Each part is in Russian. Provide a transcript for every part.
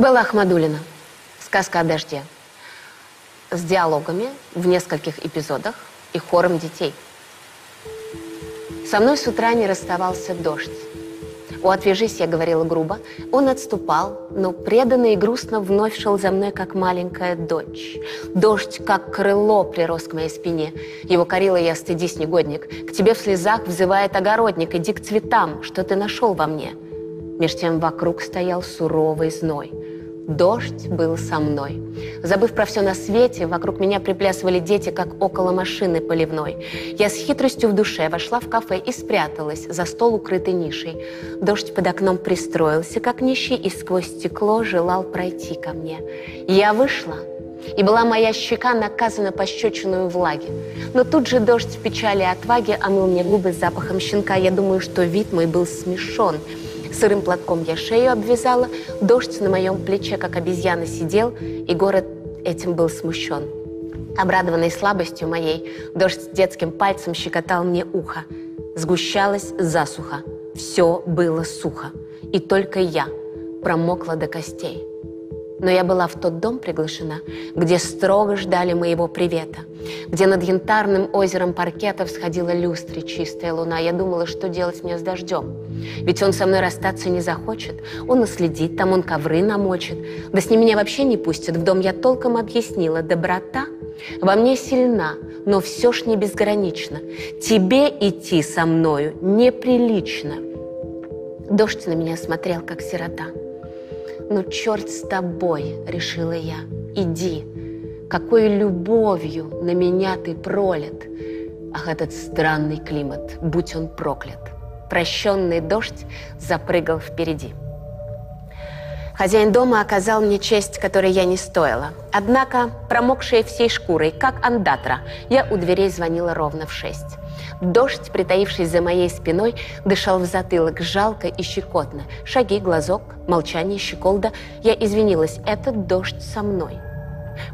Белла Ахмадулина. Сказка о дожде. С диалогами в нескольких эпизодах и хором детей. Со мной с утра не расставался дождь. «О, отвяжись», я говорила грубо. Он отступал, но преданно и грустно вновь шел за мной, как маленькая дочь. Дождь, как крыло, прирос к моей спине. Его корила я, стыдись, негодник. К тебе в слезах взывает огородник, иди к цветам, что ты нашел во мне. Меж тем вокруг стоял суровый зной. Дождь был со мной. Забыв про все на свете, вокруг меня приплясывали дети, как около машины поливной. Я с хитростью в душе вошла в кафе и спряталась за стол, укрытой нишей. Дождь под окном пристроился, как нищий, и сквозь стекло желал пройти ко мне. Я вышла, и была моя щека наказана пощечиную влаги. Но тут же дождь в печали и отваге омыл мне губы запахом щенка. Я думаю, что вид мой был смешон – Сырым платком я шею обвязала, дождь на моем плече, как обезьяна, сидел, и город этим был смущен. Обрадованный слабостью моей, дождь детским пальцем щекотал мне ухо. Сгущалась засуха, все было сухо, и только я промокла до костей. Но я была в тот дом приглашена, где строго ждали моего привета, где над янтарным озером паркетов сходила люстре чистая луна. Я думала, что делать мне с дождем. Ведь он со мной расстаться не захочет. Он наследит, там он ковры намочит. Да с ним меня вообще не пустят. В дом я толком объяснила. Доброта во мне сильна, но все ж не безгранично. Тебе идти со мною неприлично. Дождь на меня смотрел, как сирота. «Ну, черт с тобой!» — решила я. «Иди! Какой любовью на меня ты пролет!» Ах, этот странный климат, будь он проклят! Прощенный дождь запрыгал впереди. Хозяин дома оказал мне честь, которой я не стоила. Однако, промокшая всей шкурой, как андатра, я у дверей звонила ровно в шесть. Дождь, притаившись за моей спиной, дышал в затылок жалко и щекотно. Шаги, глазок, молчание, щеколда. Я извинилась. Этот дождь со мной.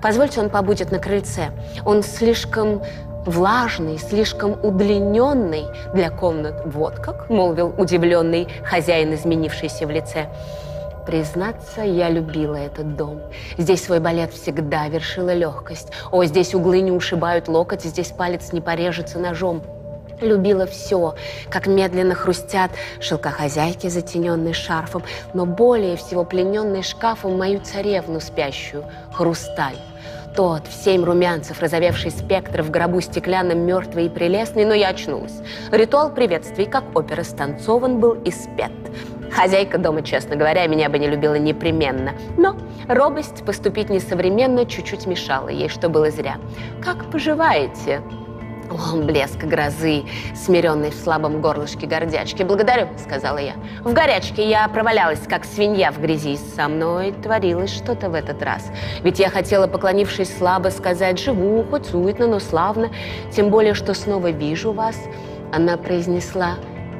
Позвольте, он побудет на крыльце. Он слишком влажный, слишком удлиненный для комнат. Вот как, молвил удивленный хозяин, изменившийся в лице. Признаться, я любила этот дом. Здесь свой балет всегда вершила легкость. О, здесь углы не ушибают локоть, здесь палец не порежется ножом. Любила все, как медленно хрустят шелкохозяйки, затененные шарфом, но более всего плененный шкафом мою царевну спящую, хрусталь. Тот, в семь румянцев, разовевший спектр в гробу стеклянном, мертвый и прелестный, но я очнулась. Ритуал приветствий, как опера, станцован был и спет. Хозяйка дома, честно говоря, меня бы не любила непременно. Но робость поступить несовременно чуть-чуть мешала ей, что было зря. «Как поживаете?» О, блеск грозы, смиренный в слабом горлышке гордячки. «Благодарю», — сказала я. В горячке я провалялась, как свинья в грязи. Со мной творилось что-то в этот раз. Ведь я хотела, поклонившись слабо, сказать «живу, хоть суетно, но славно». Тем более, что снова вижу вас. Она произнесла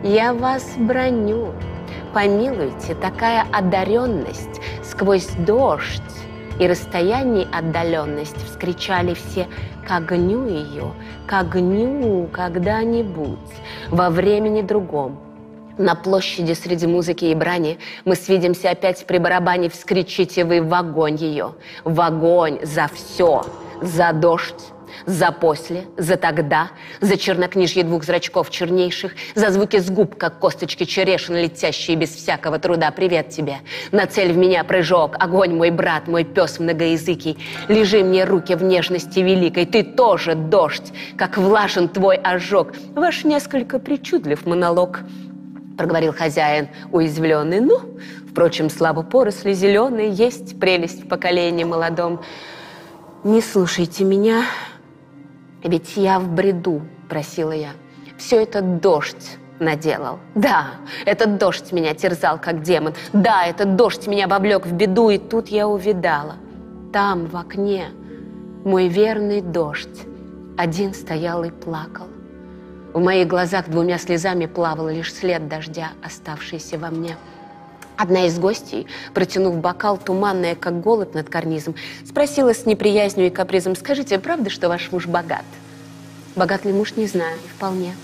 «я вас броню». Помилуйте, такая одаренность сквозь дождь и расстояние отдаленность вскричали все к огню ее, к огню! Когда-нибудь, во времени другом. На площади среди музыки и брани мы свидимся опять при барабане, вскричите вы в огонь ее, в огонь за все, за дождь, за после, за тогда, за чернокнижье двух зрачков чернейших, за звуки с губ, как косточки черешин, летящие без всякого труда. Привет тебе. На цель в меня прыжок. Огонь, мой брат, мой пес многоязыкий. Лежи мне руки в нежности великой. Ты тоже дождь, как влажен твой ожог. Ваш несколько причудлив монолог проговорил хозяин, уязвленный. Ну, впрочем, слабо поросли зеленые, есть прелесть в поколении молодом. Не слушайте меня, ведь я в бреду, просила я. Все это дождь наделал. Да, этот дождь меня терзал, как демон. Да, этот дождь меня вовлек в беду, и тут я увидала. Там, в окне, мой верный дождь один стоял и плакал. В моих глазах двумя слезами плавал лишь след дождя, оставшийся во мне. Одна из гостей, протянув бокал, туманная, как голубь над карнизом, спросила с неприязнью и капризом, «Скажите, правда, что ваш муж богат?» Богат ли муж, не знаю, вполне.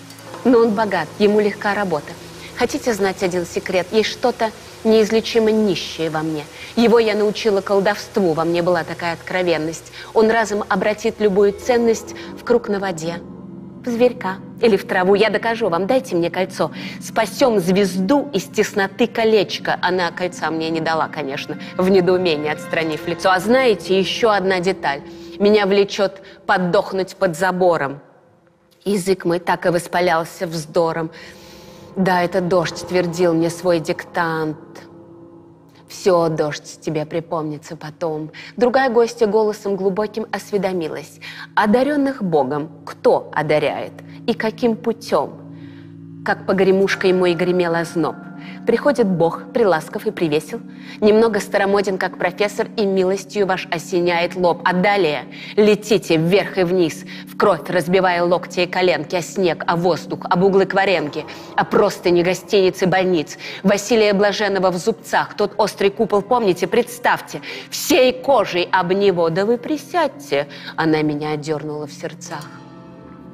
Но он богат, ему легка работа. Хотите знать один секрет? Есть что-то неизлечимо нищее во мне. Его я научила колдовству, во мне была такая откровенность. Он разом обратит любую ценность в круг на воде, в зверька или в траву. Я докажу вам, дайте мне кольцо. Спасем звезду из тесноты колечка. Она кольца мне не дала, конечно, в недоумении отстранив лицо. А знаете, еще одна деталь. Меня влечет поддохнуть под забором. Язык мой так и воспалялся вздором. Да, это дождь твердил мне свой диктант. Все, дождь, тебе припомнится потом. Другая гостья голосом глубоким осведомилась. Одаренных Богом кто одаряет и каким путем? Как погремушкой мой гремел озноб – Приходит Бог, приласков и привесел, немного старомоден, как профессор, и милостью ваш осеняет лоб. А далее летите вверх и вниз, в кровь разбивая локти и коленки, а снег, а воздух, об углы кваренки, а просто не гостиницы больниц. Василия Блаженного в зубцах, тот острый купол, помните, представьте, всей кожей об него, да вы присядьте. Она меня одернула в сердцах.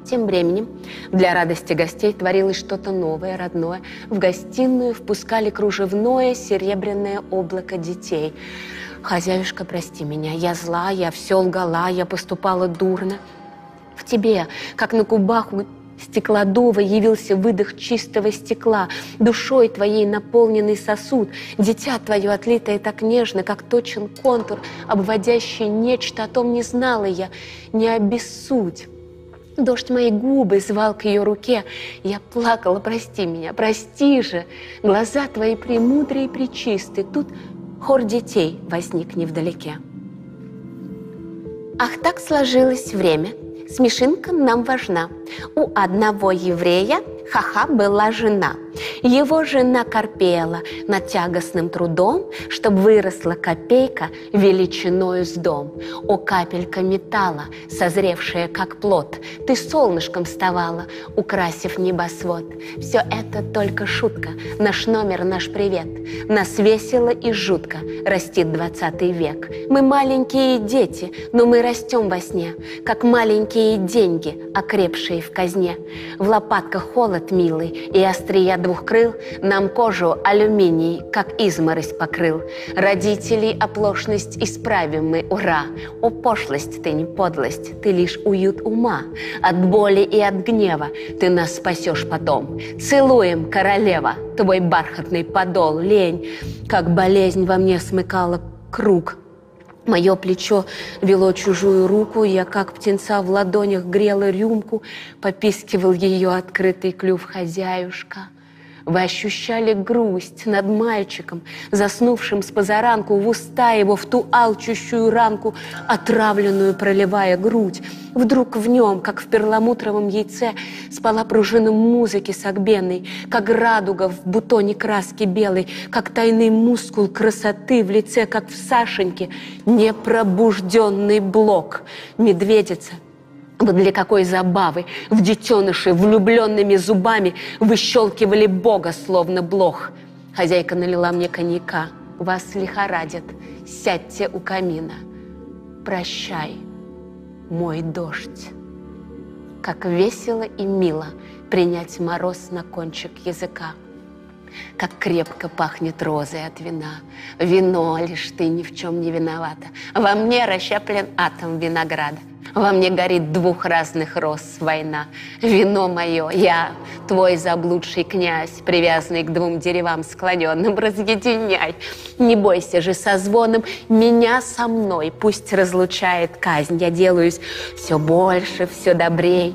Тем временем для радости гостей творилось что-то новое, родное. В гостиную впускали кружевное серебряное облако детей. «Хозяюшка, прости меня, я зла, я все лгала, я поступала дурно. В тебе, как на кубах стеклодува, явился выдох чистого стекла, душой твоей наполненный сосуд, дитя твое отлитое так нежно, как точен контур, обводящий нечто, о том не знала я, не обессудь». Дождь мои губы звал к ее руке. Я плакала, прости меня, прости же. Глаза твои премудрые и пречисты. Тут хор детей возник невдалеке. Ах, так сложилось время. Смешинка нам важна. У одного еврея Хаха была жена. Его жена корпела над тягостным трудом, чтобы выросла копейка величиною с дом. О, капелька металла, созревшая как плод, ты солнышком вставала, украсив небосвод. Все это только шутка, наш номер, наш привет. Нас весело и жутко растит двадцатый век. Мы маленькие дети, но мы растем во сне, как маленькие деньги, окрепшие в казне. В лопатках холод милый и острия двух крыл нам кожу алюминий, как изморозь покрыл. Родителей оплошность исправим мы, ура! О, пошлость ты не подлость, ты лишь уют ума. От боли и от гнева ты нас спасешь потом. Целуем, королева, твой бархатный подол, лень, как болезнь во мне смыкала круг Мое плечо вело чужую руку, я, как птенца в ладонях, грела рюмку, попискивал ее открытый клюв хозяюшка. Вы ощущали грусть над мальчиком, заснувшим с позаранку в уста его в ту алчущую ранку, отравленную проливая грудь. Вдруг в нем, как в перламутровом яйце, спала пружина музыки сагбенной, как радуга в бутоне краски белой, как тайный мускул красоты в лице, как в Сашеньке, непробужденный блок. Медведица — вот для какой забавы в детеныши влюбленными зубами выщелкивали Бога, словно блох. Хозяйка налила мне коньяка. Вас лихорадит. Сядьте у камина. Прощай, мой дождь. Как весело и мило принять мороз на кончик языка. Как крепко пахнет розой от вина. Вино лишь ты ни в чем не виновата. Во мне расщеплен атом винограда. Во мне горит двух разных роз война. Вино мое, я, твой заблудший князь, привязанный к двум деревам склоненным, разъединяй. Не бойся же со звоном, меня со мной пусть разлучает казнь. Я делаюсь все больше, все добрей.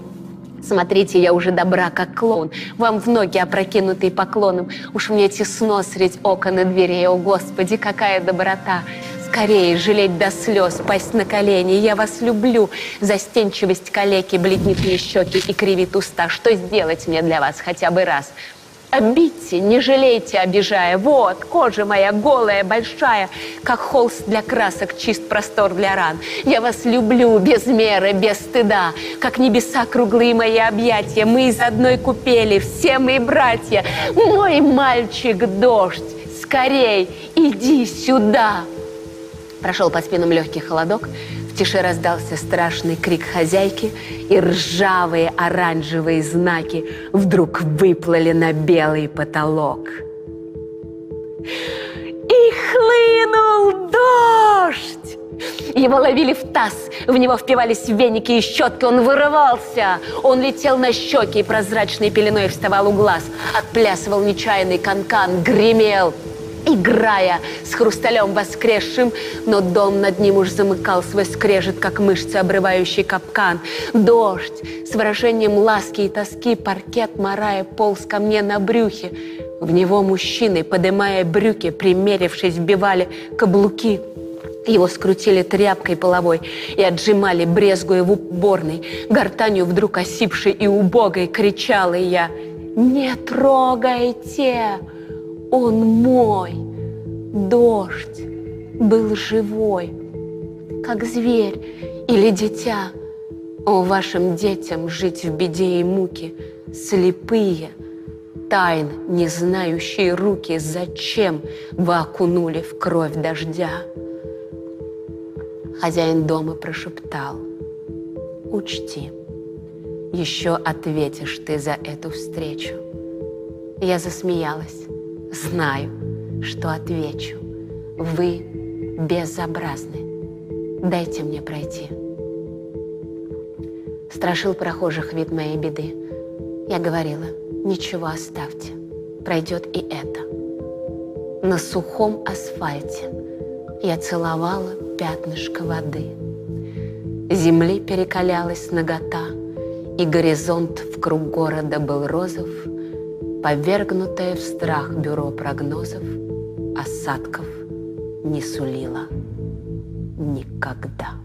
Смотрите, я уже добра, как клоун. Вам в ноги опрокинутый поклоном. Уж мне тесно средь окон и дверей. О, Господи, какая доброта! Скорее жалеть до слез, пасть на колени. Я вас люблю. Застенчивость калеки бледнит мне щеки и кривит уста. Что сделать мне для вас хотя бы раз? Обидьте, не жалейте, обижая. Вот, кожа моя голая, большая, как холст для красок, чист простор для ран. Я вас люблю без меры, без стыда, как небеса круглые мои объятия. Мы из одной купели, все мои братья. Мой мальчик дождь, скорей, иди сюда. Прошел по спинам легкий холодок, в тиши раздался страшный крик хозяйки, и ржавые оранжевые знаки вдруг выплыли на белый потолок. И хлынул дождь! Его ловили в таз, в него впивались веники и щетки, он вырывался. Он летел на щеки и прозрачной пеленой вставал у глаз, отплясывал нечаянный канкан, -кан, гремел – играя с хрусталем воскресшим, но дом над ним уж замыкал свой скрежет, как мышцы, обрывающий капкан. Дождь с выражением ласки и тоски паркет морая полз ко мне на брюхе. В него мужчины, подымая брюки, примерившись, вбивали каблуки. Его скрутили тряпкой половой и отжимали, брезгуя в уборной. Гортанью вдруг осипшей и убогой кричала я «Не трогайте!» Он мой. Дождь был живой, как зверь или дитя. О, вашим детям жить в беде и муке, слепые, тайн не знающие руки, зачем вы окунули в кровь дождя? Хозяин дома прошептал, учти, еще ответишь ты за эту встречу. Я засмеялась. Знаю, что отвечу. Вы безобразны. Дайте мне пройти. Страшил прохожих вид моей беды. Я говорила, ничего оставьте, пройдет и это. На сухом асфальте я целовала пятнышко воды. Земли перекалялась нагота, и горизонт в круг города был розов – Повергнутое в страх бюро прогнозов осадков не сулило никогда.